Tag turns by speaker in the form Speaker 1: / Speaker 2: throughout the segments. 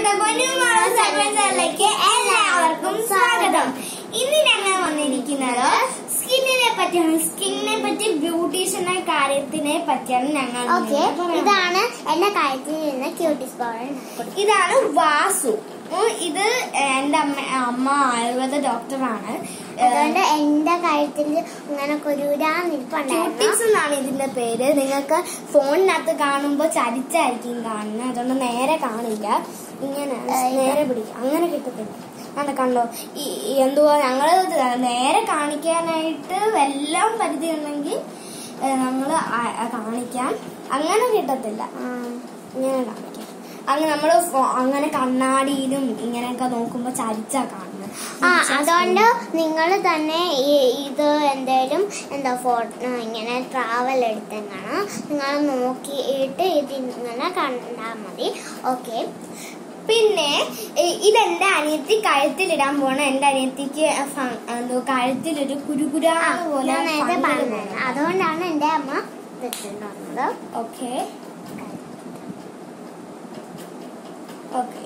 Speaker 1: ഇന്നത്തെ പൊന്നുമാള സെഗ്മെന്റിലേക്ക് എല്ലാവർക്കും സ്വാഗതം. ഇന്ന് ഞങ്ങൾ വന്നിരിക്കുന്നത് സ്കിന്നിനെ പറ്റിയാണ്. സ്കിന്നിനെ പറ്റി ബ്യൂട്ടീഷ്യനെ കാര്യത്തിനെ പറ്റിയാണ് ഞങ്ങൾ
Speaker 2: ഇതാണ് എന്റെ കാര്യത്തിൽ നിന്ന് ക്യൂട്ടിസ്
Speaker 1: ഇതാണ് വാസു. ഇത് എന്റെ അമ്മ അമ്മ ആയുർവേദ ഡോക്ടറാണ്.
Speaker 2: അതുകൊണ്ട് എന്റെ കാര്യത്തിൽ ഇങ്ങനെ കുരുരാന്നിരിപ്പുണ്ടായിരുന്നു
Speaker 1: എന്നാണ് ഇതിന്റെ പേര്. നിങ്ങൾക്ക് ഫോണിനകത്ത് കാണുമ്പോൾ ചരിച്ചായിരിക്കും കാണുന്നത്. അതുകൊണ്ട് നേരെ കാണില്ല. ഇങ്ങനെ നേരെ പിടിക്കും. അങ്ങനെ കിട്ടത്തില്ല. അതെ കണ്ടോ? ഈ എന്തുവാ? ഞങ്ങൾ നേരെ കാണിക്കാനായിട്ട് എല്ലാം പരിധി ഉണ്ടെങ്കിൽ നമ്മൾ കാണിക്കാൻ അങ്ങനെ കിട്ടത്തില്ല. ഇങ്ങനെ കാണിക്കാം. അങ്ങനെ നമ്മൾ അങ്ങനെ കണ്ണാടിയിലും ഇങ്ങനെയൊക്കെ നോക്കുമ്പോ ചരിച്ചാ കാണുന്നത്
Speaker 2: ആ അതുകൊണ്ട് നിങ്ങൾ തന്നെ ഇത് എന്തേലും എന്താ ഫോട്ടോ ഇങ്ങനെ ട്രാവൽ എടുത്തെങ്ങാണ് നിങ്ങൾ നോക്കിയിട്ട് ഇത് ഇങ്ങനെ കണ്ടാൽ മതി. ഓക്കെ
Speaker 1: പിന്നെ ഇതെന്റെ അനിയത്തി കഴുത്തിലിടാൻ പോണ. എന്റെ അനിയത്തിക്ക് എന്തോ കഴുത്തിലൊരു കുരുകുരാ പോലെ
Speaker 2: അതുകൊണ്ടാണ് എന്റെ അമ്മ
Speaker 1: ഓക്കെ ഓക്കെ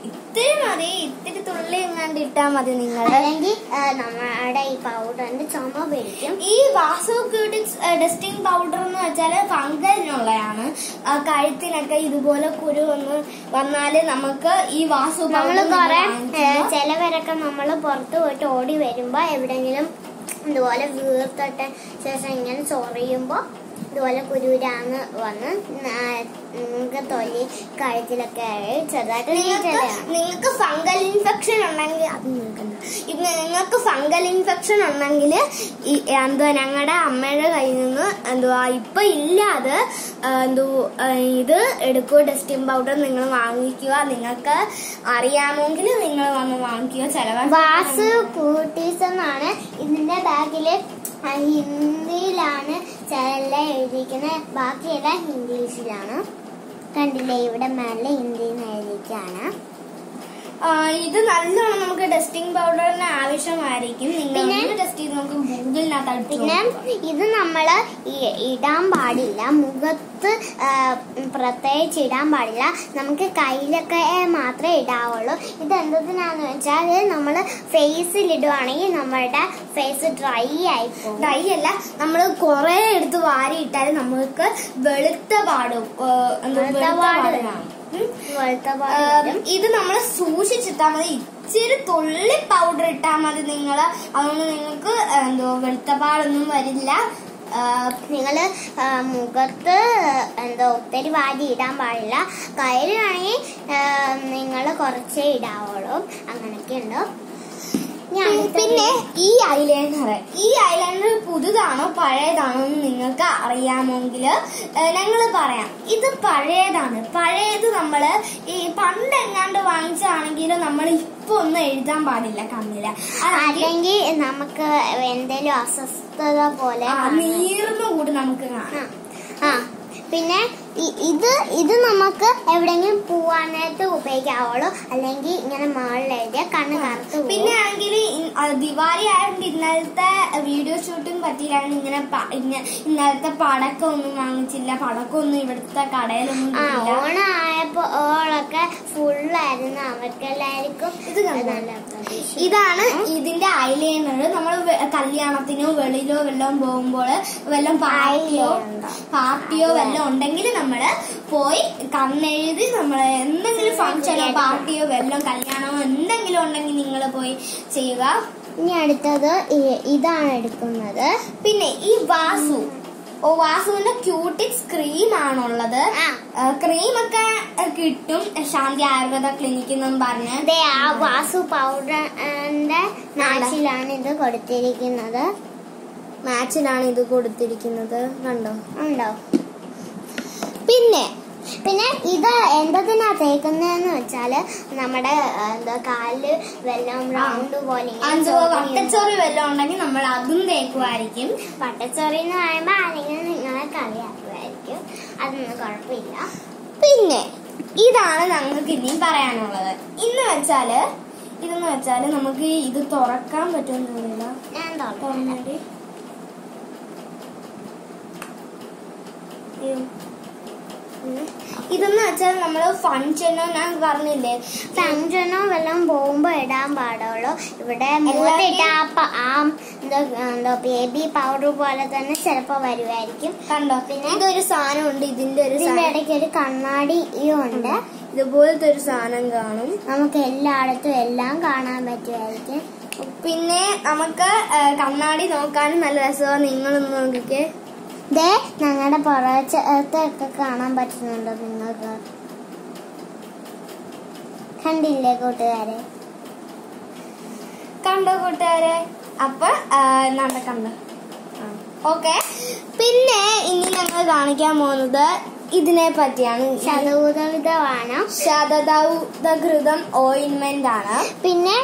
Speaker 1: ഇത്തിരി മതി. ഇത്തിരി തുള്ളി എങ്ങാണ്ട് ഇട്ടാ മതി നിങ്ങൾ
Speaker 2: അല്ലെങ്കിൽ നമ്മുടെ ഈ പൗഡറിന്റെ ചുമ പിടിക്കും.
Speaker 1: ഈ വാസു ക്യൂട്ടിക്സ് ഡസ്റ്റിംഗ് പൗഡർ എന്ന് വെച്ചാൽ ഫംഗലിനുള്ളതാണ് കഴുത്തിനൊക്കെ ഇതുപോലെ കുരു ഒന്ന് വന്നാൽ നമുക്ക് ഈ വാസു നമ്മൾ
Speaker 2: കുറെ ചിലവരൊക്കെ നമ്മൾ പുറത്ത് പോയിട്ട് ഓടി വരുമ്പോ എവിടെങ്കിലും ഇതുപോലെ വീർത്തിട്ട് ശേഷം ഇങ്ങനെ ചൊറിയുമ്പോ ഇതുപോലെ കുരുരാന്ന് വന്ന് നിങ്ങൾക്ക് തൊലി കഴുത്തിലൊക്കെ ചെറുതായിട്ട്
Speaker 1: നിങ്ങൾക്ക് ഫംഗൽ ഇൻഫെക്ഷൻ ഉണ്ടെങ്കിൽ അത് നിങ്ങൾക്ക് നിങ്ങൾക്ക് ഫംഗൽ ഇൻഫെക്ഷൻ ഉണ്ടെങ്കിൽ എന്തോ ഞങ്ങളുടെ അമ്മയുടെ കയ്യിൽ നിന്ന് എന്തുവാ ഇപ്പൊ ഇല്ലാതെ എന്തോ ഇത് എടുക്കുക ഡസ്റ്റിംഗ് പൗഡർ നിങ്ങൾ വാങ്ങിക്കുക. നിങ്ങൾക്ക് അറിയാമെങ്കിൽ നിങ്ങൾ വന്ന് വാങ്ങിക്കുക. ചെലവാ
Speaker 2: വാസ് കൂട്ടീസ് എന്നാണ് ഇതിന്റെ ബാഗിൽ ഹിന്ദിയിലാണ് ചില എഴുതിയിരിക്കുന്നത് ബാക്കിയെല്ലാം ഇംഗ്ലീഷിലാണ് കണ്ടില്ലേ ഇവിടെ മേലെ ഹിന്ദിയിൽ നിന്ന് എഴുതിയിരിക്കുകയാണ്.
Speaker 1: ആ, ഇത് നല്ലോണം നമുക്ക് ഡസ്റ്റിംഗ് പൗഡറിന് ആവശ്യമായിരിക്കും. നിങ്ങൾ
Speaker 2: പിന്നെ-
Speaker 1: ടെസ്റ്റ് ചെയ്ത് നമുക്ക് ഗൂഗിളിനകത്ത്
Speaker 2: പിന്നെ ഇത് നമ്മൾ ഇടാൻ പാടില്ല. മുഖത്ത് പ്രത്യേകിച്ച് ഇടാൻ പാടില്ല. നമുക്ക് കയ്യിലൊക്കെ മാത്രമേ ഇടാവുള്ളൂ. ഇത് എന്തതിനാന്ന് വെച്ചാൽ നമ്മൾ ഫേസിൽ ഇടുവാണെങ്കിൽ നമ്മളുടെ ഫേസ് ഡ്രൈ ആയി
Speaker 1: ഡ്രൈ അല്ല നമ്മൾ കുറേ എടുത്ത് വാരി ഇട്ടാൽ നമുക്ക് വെളുത്ത പാടും.
Speaker 2: വെളുത്ത പാട്
Speaker 1: ഇത് നമ്മൾ സൂക്ഷിച്ചിട്ടാ മതി. ഇച്ചിരി തുള്ളി പൗഡർ ഇട്ടാ മതി നിങ്ങൾ അതുകൊണ്ട് നിങ്ങൾക്ക് എന്തോ വെളുത്ത പാടൊന്നും വരില്ല
Speaker 2: നിങ്ങൾ മുഖത്ത് എന്തോ ഒത്തിരി വാരി ഇടാൻ പാടില്ല. കയ്യിലാണെങ്കിൽ നിങ്ങൾ കുറച്ചേ ഇടാവുള്ളൂ. അങ്ങനെയൊക്കെ ഉണ്ട്
Speaker 1: പിന്നെ ഈ ഐലൈനർ ഈ ഐലൈനർ പുതുതാണോ പഴയതാണോ എന്ന് നിങ്ങൾക്ക് അറിയാമെങ്കിൽ ഞങ്ങൾ പറയാം. ഇത് പഴയതാണ്. പഴയത് നമ്മൾ ഈ പണ്ട് എങ്ങാണ്ട് വാങ്ങിച്ചാണെങ്കിൽ നമ്മൾ ഇപ്പൊ ഒന്നും എഴുതാൻ പാടില്ല കണ്ണിൽ. അല്ലെങ്കിൽ
Speaker 2: നമുക്ക് എന്തെങ്കിലും അസ്വസ്ഥത പോലെ
Speaker 1: നീർന്നു കൂടി നമുക്ക് കാണാം.
Speaker 2: ആ. പിന്നെ ഇത് ഇത് നമുക്ക് എവിടെങ്കിലും പോവാൻ നേരത്ത് ഉപയോഗിക്കാവുള്ളൂ. അല്ലെങ്കിൽ ഇങ്ങനെ മാളിലെഴുതിയ കണ്ണ് കറുത്ത്
Speaker 1: പിന്നെ ആണെങ്കിൽ ദിവാലി ആയതുകൊണ്ട് ഇന്നലത്തെ വീഡിയോ ഷൂട്ടിംഗ് പറ്റിയില്ലായിരുന്നു ഇങ്ങനെ ഇന്നലത്തെ പടക്കം ഒന്നും വാങ്ങിച്ചില്ല. പടക്കം ഒന്നും ഇവിടുത്തെ കടയിലൊന്നും
Speaker 2: ഓണം ആയപ്പോ ഓളൊക്കെ ഫുള്ളായിരുന്നു. അവർക്കെല്ലാവർക്കും
Speaker 1: ഇത് ഇതാണ് ഇതിന്റെ ഐലൈനർ. നമ്മൾ കല്യാണത്തിനോ വെളിയിലോ വെള്ളം പോകുമ്പോൾ വല്ലതും പാർട്ടിയോ. പാർട്ടിയോ വല്ലതും ഉണ്ടെങ്കിൽ നമ്മൾ പോയി കന്നെഴുതി നമ്മൾ എന്തെങ്കിലും ഫംഗ്ഷനോ പാർട്ടിയോ വല്ലതും കല്യാണമോ എന്തെങ്കിലും ഉണ്ടെങ്കിൽ നിങ്ങൾ പോയി ചെയ്യുക.
Speaker 2: ഇനി അടുത്തത് ഇതാണ് എടുക്കുന്നത്.
Speaker 1: പിന്നെ ഈ വാസു. ഓ വാസുവിന്റെ ക്യൂട്ടിക്സ് ക്രീം ആണുള്ളത്.
Speaker 2: ആ.
Speaker 1: ക്രീം ഒക്കെ കിട്ടും. ശാന്തി ആയുർവേദ ക്ലിനിക്കിൽ നിന്നും പറഞ്ഞ്.
Speaker 2: ആ വാസു പൗഡറിന്റെ മാച്ചിലാണ് ഇത് കൊടുത്തിരിക്കുന്നത്.
Speaker 1: മാച്ചിലാണ് ഇത് കൊടുത്തിരിക്കുന്നത്. കണ്ടോ?
Speaker 2: ഉണ്ടോ?
Speaker 1: പിന്നെ
Speaker 2: പിന്നെ ഇത് എന്തതിനാ തേക്കുന്നതെന്ന് വെച്ചാൽ നമ്മുടെ എന്താ കാൽ വെല്ലം റൗണ്ട് പോലെ
Speaker 1: വട്ടച്ചോറി വെല്ലം ഉണ്ടെങ്കിൽ നമ്മൾ അതും തേക്കുമായിരിക്കും
Speaker 2: വട്ടച്ചോറി എന്ന് പറയുമ്പോ അല്ലെങ്കിൽ നിങ്ങളെ കളിയാക്കുമായിരിക്കും അതൊന്നും കുഴപ്പമില്ല.
Speaker 1: പിന്നെ ഇതാണ് ഞങ്ങൾക്ക് ഇനിയും പറയാനുള്ളത്. ഇന്ന് വെച്ചാൽ ഇതെന്ന് വെച്ചാൽ നമുക്ക് ഇത് തുറക്കാൻ പറ്റുമെന്ന് തോന്നില്ല
Speaker 2: ഞാൻ
Speaker 1: തുറക്കാൻ അയ്യോ. ഇതെന്ന് വെച്ചാൽ നമ്മൾ ഫംഗ്ഷനോ ഞാൻ പറഞ്ഞില്ലേ?
Speaker 2: ഫംഗ്ഷനോ വല്ലതും പോകുമ്പോ ഇടാൻ പാടുള്ളൂ. ഇവിടെ മുഖത്തിട്ട ആ എന്തോ ബേബി പൗഡർ പോലെ തന്നെ ചിലപ്പോ വരുമായിരിക്കും
Speaker 1: കണ്ടോ? പിന്നെ ഇതൊരു സാധനം ഉണ്ട് ഇതിന്റെ ഒരു
Speaker 2: ഇടയ്ക്ക് ഒരു കണ്ണാടി ഉണ്ട്.
Speaker 1: ഇതുപോലത്തെ ഒരു സാധനം കാണും.
Speaker 2: നമുക്ക് എല്ലായിടത്തും എല്ലാം കാണാൻ പറ്റുമായിരിക്കും.
Speaker 1: പിന്നെ നമുക്ക് കണ്ണാടി നോക്കാനും നല്ല രസമാണ് നിങ്ങളൊന്ന് നോക്കിക്കേ.
Speaker 2: ദേ ഞങ്ങളുടെ പുറത്തൊക്കെ കാണാൻ പറ്റുന്നുണ്ടോ നിങ്ങൾക്ക്? കണ്ടില്ലേ കൂട്ടുകാരെ?
Speaker 1: കണ്ടോ കൂട്ടുകാരെ? അപ്പൊ നമ്മുടെ നമ്മ കണ്ടോ? ഓക്കെ. പിന്നെ ഇനി ഞങ്ങൾ കാണിക്കാൻ പോകുന്നത് ഇതിനെ പറ്റിയാണ്.
Speaker 2: ശതൗതവിധമാണ്
Speaker 1: ശതദൗതഘൃതം ഓയിൻമെന്റ് ആണ്.
Speaker 2: പിന്നെ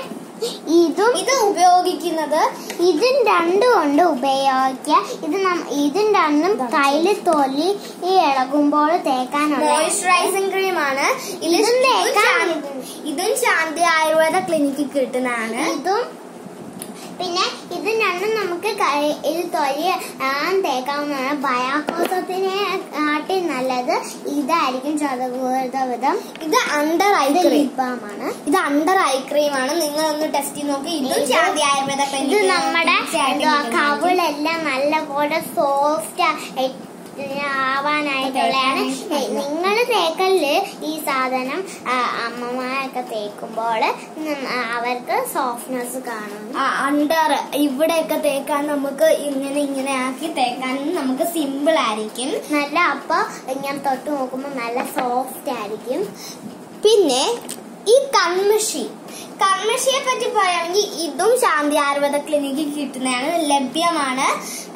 Speaker 2: ഇതും
Speaker 1: ഇത് ഉപയോഗിക്കുന്നത്
Speaker 2: ഇതും രണ്ടും കൊണ്ട് ഉപയോഗിക്കുക. ഇത് നമ്മ ഇതും രണ്ടും കയ്യിൽ തൊലി ഈ ഇളകുമ്പോൾ തേക്കാനുള്ള
Speaker 1: മോയിസ്ചറൈസിംഗ് ക്രീം ആണ്. ഇത്
Speaker 2: തേക്കാൻ
Speaker 1: ഇതും ശാന്തി ആയുർവേദ ക്ലിനിക്കിൽ കിട്ടുന്നതാണ്.
Speaker 2: ഇതും പിന്നെ ഇത് രണ്ടും നമുക്ക് ഇത് തൊലി തേക്കാവുന്നതാണ്. ബയാക്കോസത്തിനെ കാട്ടി നല്ലത് ഇതായിരിക്കും ചതകൂതവിധം
Speaker 1: ഇത് അണ്ടർ ഐ ക്രീം ഇത് അണ്ടർ ഐ ക്രീം ആണ്. നിങ്ങൾ ഒന്ന് ടെസ്റ്റ് ചെയ്ത് നോക്കി. ഇതും
Speaker 2: ഇത്
Speaker 1: ശാന്തി ആയുർവേദ
Speaker 2: ഇത് നമ്മുടെ കവിളെല്ലാം നല്ല പോലെ സോഫ്റ്റ് ആവാനായിട്ടുള്ളതാണ് നിങ്ങൾ തേക്കലിൽ ഈ സാധനം അമ്മമാരൊക്കെ തേക്കുമ്പോൾ അവർക്ക് സോഫ്റ്റ്നെസ് കാണും.
Speaker 1: അണ്ടർ ഇവിടെയൊക്കെ തേക്കാൻ നമുക്ക് ഇങ്ങനെ ഇങ്ങനെ ആക്കി തേക്കാൻ നമുക്ക് സിമ്പിൾ ആയിരിക്കും.
Speaker 2: നല്ല അപ്പൊ ഇങ്ങനെ തൊട്ട് നോക്കുമ്പോൾ നല്ല സോഫ്റ്റ് ആയിരിക്കും.
Speaker 1: പിന്നെ ഈ കൺമഷി. കൺമഷിയെ പറ്റി പറയുകയാണെങ്കിൽ ഇതും ശാന്തി ആയുർവേദ ക്ലിനിക്കിൽ കിട്ടുന്നതാണ് ലഭ്യമാണ്.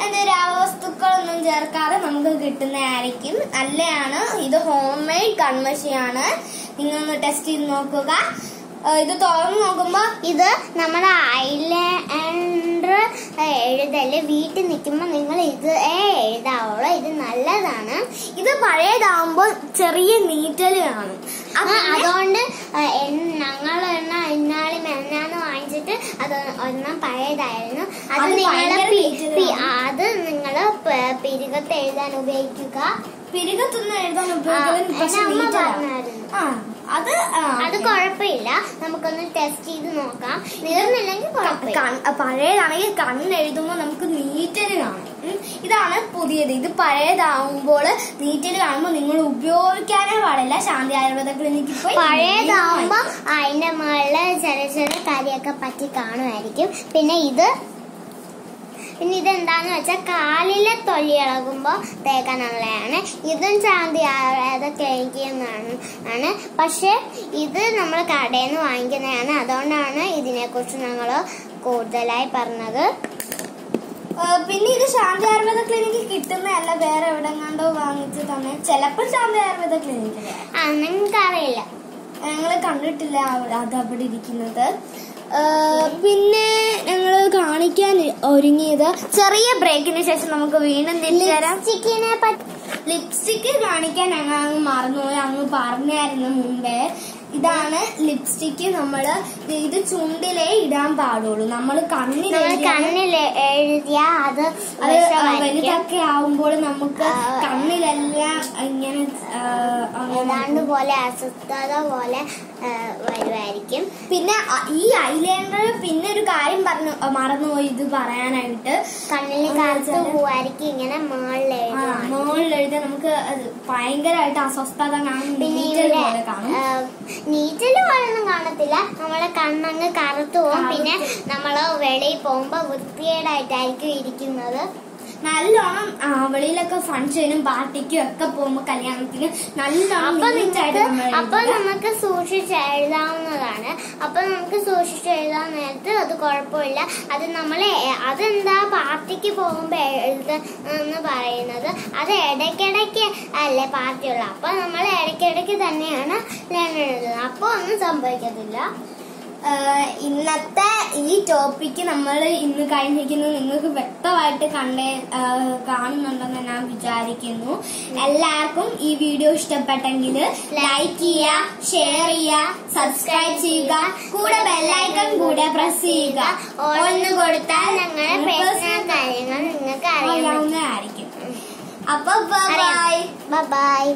Speaker 1: എന്താ രാവസ്തുക്കളൊന്നും ചേർക്കാതെ നമുക്ക് കിട്ടുന്നതായിരിക്കും. നല്ലതാണ്. ഇത് ഹോം മെയ്ഡ് കൺമഷിയാണ്. നിങ്ങളൊന്ന് ടെസ്റ്റ് ചെയ്ത് നോക്കുക. ഇത് തുറന്നു നോക്കുമ്പോൾ
Speaker 2: ഇത് നമ്മുടെ എഴുതൽ വീട്ടിൽ നിൽക്കുമ്പോൾ നിങ്ങൾ ഇത് എഴുതാവുള്ളൂ. ഇത് നല്ലതാണ്.
Speaker 1: ഇത് പഴയതാവുമ്പോൾ ചെറിയ നീറ്റൽ കാണും.
Speaker 2: അതുകൊണ്ട് ഞങ്ങൾ എണ്ണ ഇന്നാളി മെന്നാന്ന് വാങ്ങിച്ചിട്ട് അത് ഒന്നാം പഴയതായിരുന്നു. അത്
Speaker 1: നിങ്ങളുടെ.
Speaker 2: അത് നിങ്ങൾ പിരികത്ത് എഴുതാൻ ഉപയോഗിക്കുക.
Speaker 1: പിരികത്തൊന്നും എഴുതാൻ
Speaker 2: ആ,
Speaker 1: ഉപയോഗിക്കുന്നത്
Speaker 2: എന്റെ
Speaker 1: പക്ഷെ
Speaker 2: അമ്മ
Speaker 1: നീറ്റലാ.
Speaker 2: പറഞ്ഞായിരുന്നു
Speaker 1: ആ അത് ആ,
Speaker 2: അത് കുഴപ്പമില്ല നമുക്കൊന്ന് ടെസ്റ്റ് ചെയ്ത് നോക്കാം. നീർന്നില്ലെങ്കിൽ പഴയതാണെങ്കിൽ
Speaker 1: കണ്ണ് പഴയതാണെങ്കിൽ കണ്ണെഴുതുമ്പോൾ നമുക്ക് നീറ്റൽ കാണും. ഇതാണ് പുതിയത്. ഇത് പഴയതാവുമ്പോൾ നീറ്റൽ കാണുമ്പോൾ നിങ്ങൾ ഉപയോഗിക്കാനേ പാടില്ല. ശാന്തി ആയുർവേദ ക്ലിനിക്കിൽ പോയി
Speaker 2: പഴയതാവുമ്പോ അതിന്റെ മുകളിൽ ചെറിയ ചെറിയ കാര്യമൊക്കെ പറ്റി കാണുമായിരിക്കും. പിന്നെ ഇത് പിന്നെ ഇതെന്താന്ന് വെച്ചാൽ കാലിലെ തൊലി ഇളകുമ്പോൾ തേക്കാനുള്ളതാണ് ഇതും ചാന്തി ആയുർവേദ ക്ലിനിക്കാണ് ആണ്. പക്ഷേ ഇത് നമ്മൾ കടയിൽ നിന്ന് വാങ്ങിക്കുന്നതാണ്. അതുകൊണ്ടാണ് ഇതിനെക്കുറിച്ച് ഞങ്ങൾ കൂടുതലായി പറഞ്ഞത്.
Speaker 1: പിന്നെ ഇത് ശാന്തി ആയുർവേദ ക്ലിനിക്കിൽ കിട്ടുന്നതല്ല വേറെ എവിടെ കണ്ടോ വാങ്ങിച്ച് തന്നെ ചിലപ്പോൾ ശാന്തി ആയുർവേദ ക്ലിനിക്കിൽ
Speaker 2: ആ നിങ്ങൾക്കറിയില്ല.
Speaker 1: ഞങ്ങൾ കണ്ടിട്ടില്ല അത് അവിടെ ഇരിക്കുന്നത്. പിന്നെ കാണിക്കാൻ ഒരുങ്ങിയത്. ചെറിയ ബ്രേക്കിന് ശേഷം നമുക്ക് വീണ്ടും
Speaker 2: ലിപ്സ്റ്റിക്കിനെ പറ്റി
Speaker 1: ലിപ്സ്റ്റിക്ക് കാണിക്കാൻ ഞങ്ങൾ അങ്ങ് മറന്നുപോയി. അങ്ങ് പറഞ്ഞായിരുന്നു മുമ്പേ. ഇതാണ് ലിപ്സ്റ്റിക്ക് നമ്മൾ ഇത് ചുണ്ടിലേ ഇടാൻ പാടുള്ളൂ. നമ്മൾ കണ്ണിൽ
Speaker 2: നമ്മൾ കണ്ണിൽ എഴുതിയ അത്
Speaker 1: വലുതൊക്കെ ആവുമ്പോൾ നമുക്ക് കണ്ണിലെല്ലാം ഇങ്ങനെ അങ്ങനെ
Speaker 2: ഏതാണ്ട് പോലെ അസ്വസ്ഥത പോലെ വരുമായിരിക്കും
Speaker 1: പിന്നെ ഈ ഐലൈനർ പിന്നെ ഒരു കാര്യം പറഞ്ഞു മറന്നുപോയി ഇത് പറയാനായിട്ട്.
Speaker 2: കണ്ണിലെ
Speaker 1: കാലത്ത്
Speaker 2: പോവായിരിക്കും ഇങ്ങനെ മുകളിൽ
Speaker 1: മുകളിൽ നമുക്ക് ഭയങ്കരമായിട്ട് അസ്വസ്ഥത കാണും
Speaker 2: പിന്നെ
Speaker 1: കാണും.
Speaker 2: നീറ്റൽ പോലൊന്നും കാണത്തില്ല. നമ്മളെ കണ്ണങ്ങ് കറുത്തു പോകും. പിന്നെ നമ്മൾ വെളിയിൽ പോകുമ്പോ വൃത്തികേടായിട്ടായിരിക്കും ഇരിക്കുന്നത്.
Speaker 1: നല്ലോണം വെളിയിലൊക്കെ ഫംഗ്ഷനും പാർട്ടിക്കും ഒക്കെ പോകുമ്പോ കല്യാണത്തിന് നല്ലോണം
Speaker 2: അപ്പൊ. നമുക്ക് സൂക്ഷിച്ച് എഴുതാവുന്നതാണ്. അപ്പൊ നമുക്ക് സൂക്ഷിച്ച് എഴുതാൻ നേരത്ത് അത് കുഴപ്പമില്ല. അത് നമ്മളെ അതെന്താ പാർട്ടിക്ക് പോകുമ്പോ എഴുത എന്ന് പറയുന്നത്. അത് ഇടയ്ക്കിടയ്ക്ക് അല്ലേ പാർട്ടിയുള്ള. അപ്പൊ നമ്മൾ ഇടയ്ക്കിടയ്ക്ക് തന്നെയാണ് ലേൺ എഴുതുന്നത്. അപ്പൊ ഒന്നും സംഭവിക്കത്തില്ല.
Speaker 1: ഇന്നത്തെ ഈ ടോപ്പിക്ക് നമ്മൾ ഇന്ന് കഴിഞ്ഞിരിക്കുന്നത് നിങ്ങൾക്ക് വ്യക്തമായിട്ട് കണ്ടേ കാണുന്നുണ്ടെന്ന് ഞാൻ വിചാരിക്കുന്നു. എല്ലാവർക്കും ഈ വീഡിയോ ഇഷ്ടപ്പെട്ടെങ്കിൽ ലൈക്ക് ചെയ്യുക ഷെയർ ചെയ്യുക സബ്സ്ക്രൈബ് ചെയ്യുക കൂടെ ബെല്ലൈക്കൺ കൂടെ പ്രസ് ചെയ്യുക.
Speaker 2: ഒന്ന് കൊടുത്താൽ ഞങ്ങളുടെ പേഴ്സണൽ കാര്യങ്ങൾ നിങ്ങൾക്ക്
Speaker 1: അറിയാവുന്നതായിരിക്കും. അപ്പൊ ബൈ
Speaker 2: ബൈ